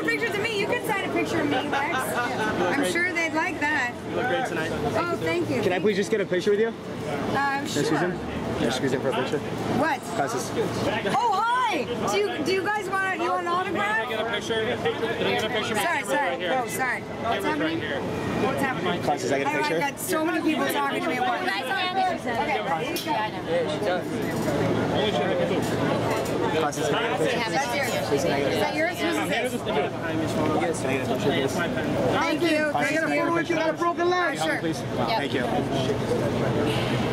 your pictures of me. You can sign a picture of me, Lex. I'm sure they'd like that. You look great tonight. Oh, thank you. Can I please just get a picture with you? Uh, sure. Excuse me? Can I squeeze for a picture? What? Classes. Oh, hi. Do you do you guys want you want an autograph? Can I Get a picture. Can I get a picture? Sorry, sorry. Oh, sorry. What's happening? What's happening? Classes, I get a I, I picture? I've got so many people talking to me at once. Classes, can I get a picture? That's yours. Please, can I get Is that yours? Whose this? Yes, can I get a picture, please? Thank you. Can I get a photo with you? Got a broken leg. Sure. Thank you.